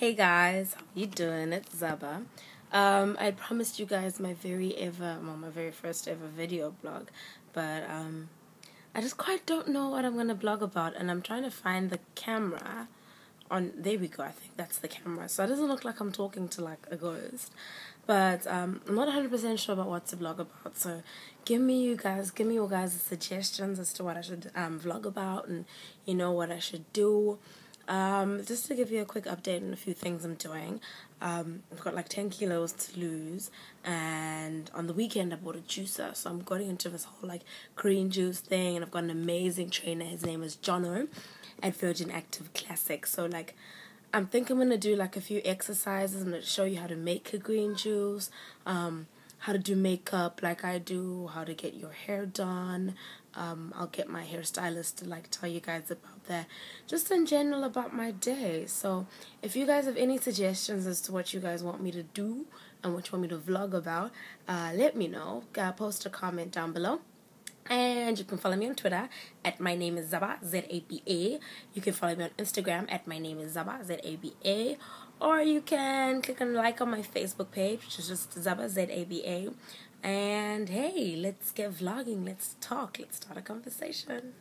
Hey guys, how you doing? It's Zaba. Um, I promised you guys my very ever, well, my very first ever video blog, but um, I just quite don't know what I'm gonna blog about, and I'm trying to find the camera. On there we go. I think that's the camera. So it doesn't look like I'm talking to like a ghost, but um, I'm not 100% sure about what to blog about. So give me you guys, give me your guys' suggestions as to what I should um, vlog about, and you know what I should do. Um, just to give you a quick update on a few things I'm doing. Um, I've got like 10 kilos to lose, and on the weekend I bought a juicer, so I'm going into this whole like green juice thing, and I've got an amazing trainer. His name is Jono at Virgin Active Classic. So like, I'm thinking I'm gonna do like a few exercises. I'm show you how to make a green juice. Um, how to do makeup like I do, how to get your hair done. Um, I'll get my hairstylist to like tell you guys about that. Just in general about my day. So if you guys have any suggestions as to what you guys want me to do and what you want me to vlog about, uh, let me know. Post a comment down below. And you can follow me on Twitter at my name is Zaba, Z A B A. You can follow me on Instagram at my name is Zaba, Z A B A. Or you can click on like on my Facebook page, which is just Zaba, Z A B A. And hey, let's get vlogging, let's talk, let's start a conversation.